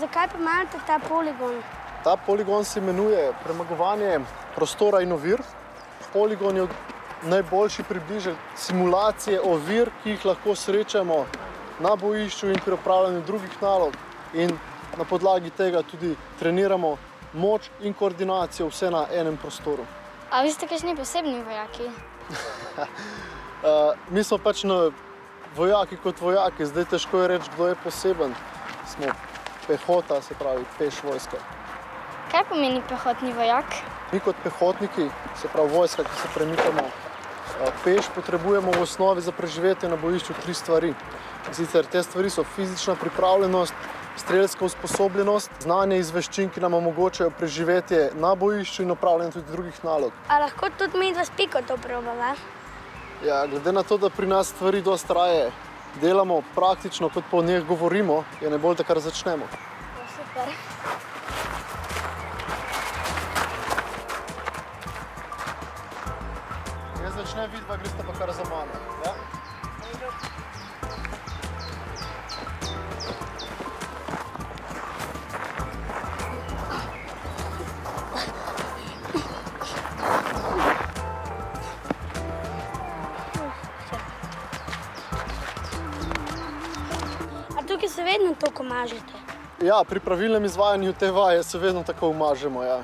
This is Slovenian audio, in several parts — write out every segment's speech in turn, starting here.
Zakaj pa imate ta poligon? Ta poligon se imenuje premagovanje prostora in ovir. Poligon je najboljši približek simulacije ovir, ki jih lahko srečamo na bojišču in pri opravljanju drugih nalog. In na podlagi tega tudi treniramo moč in koordinacijo vse na enem prostoru. A vi ste kakšni posebni vojaki? Uh, mi smo pač na vojaki kot vojaki, zdaj težko je reči, kdo je poseben. Smo pehota, se pravi peš vojska. Kaj pomeni pehotni vojak? Mi kot pehotniki, se pravi vojska, ki se premikamo peš, potrebujemo v osnovi za preživetje na bojišču tri stvari. Sicer te stvari so fizična pripravljenost, strelska usposobljenost, znanje iz veščin, ki nam omogočajo preživetje na bojišču in opravljanje tudi drugih nalog. A lahko tudi mi dva spiko to probava? Ja, glede na to, da pri nas stvari dosta raje delamo praktično, kot po njih govorimo, je najbolj, da kar začnemo. Ja, super. Jaz začnem videti, da greste pa kar za mano. Ja? Se vedno toliko mažete? ja, pri pravilnem izvajanju te vaje se vedno tako umažemo. Ja.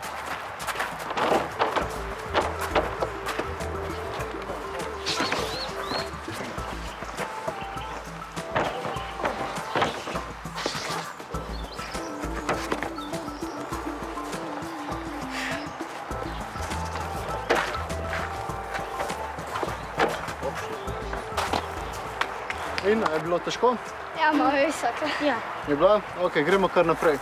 In je bilo težko? Ja, malo visoka. Ja. Je bila? Ok, gremo kar naprej.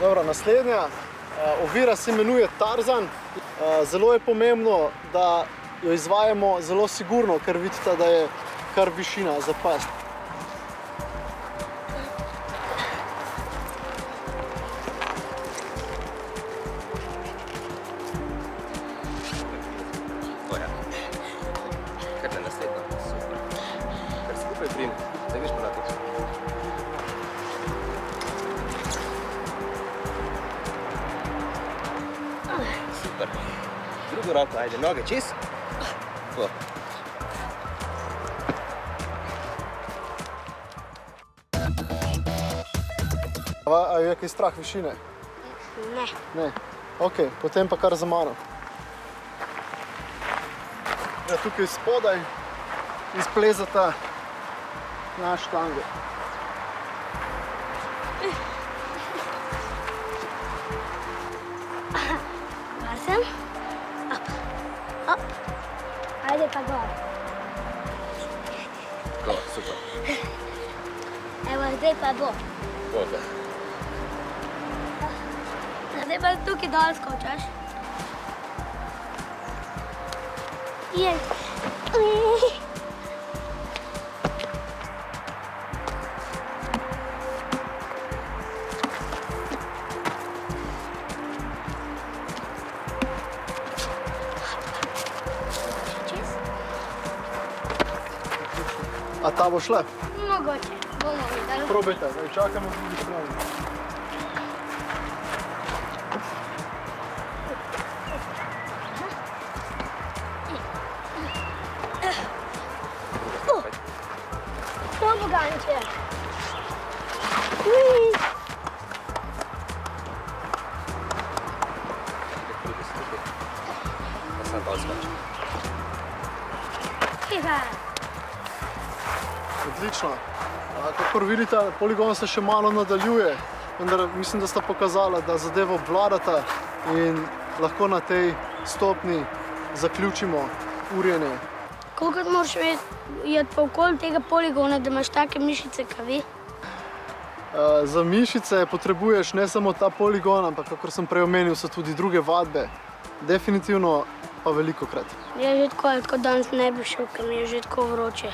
Dobro, naslednja uh, ovira se imenuje Tarzan. Zelo je pomembno, da jo izvajamo zelo sigurno, ker vidite, da je kar višina za past. Drugo roko, ajde, noge čez. Tako. A, je kaj strah višine? Ne. Ne. Ok, potem pa kar za mano. Ja, tukaj spodaj izplezata na štango. Gor sem. Up. Ajde pa gor. Tako, super. Evo, zdaj pa bo. Dobro. Zdaj pa tukaj dol skočaš. Je. Čez? A ta bo šla? Mogoče. Bomo videli. Probajte, zdaj čakamo drugi strani. To bo ganče. Odlično. Kakor vidite, poligon se še malo nadaljuje, vendar mislim, da sta pokazala, da zadevo obvladata in lahko na tej stopni zaključimo urjenje. Koliko moraš jeti pa okoli tega poligona, da imaš take mišice, kot vi? Uh, Za mišice potrebuješ ne samo ta poligon, ampak, kot sem prej omenil, so tudi druge vadbe. Definitivno pa veliko krat. Je že tako, kot danes ne bi šel, ker mi je že tako vroče.